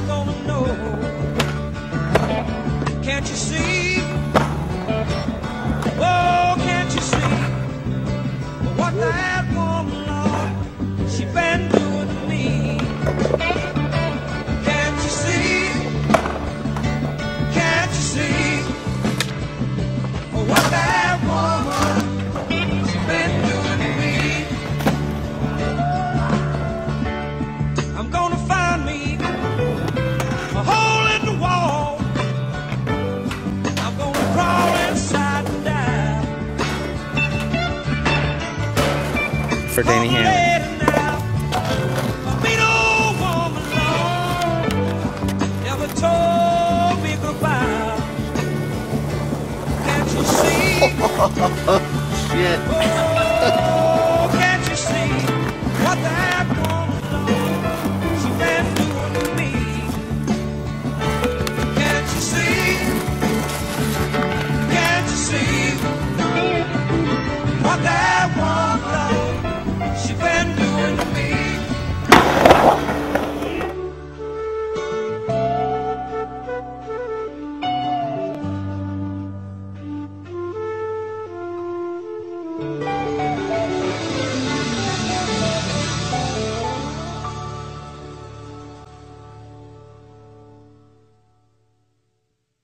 gonna know? Can't you see? Can't you see? Shit. Thank.